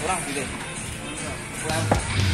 不让举队，出来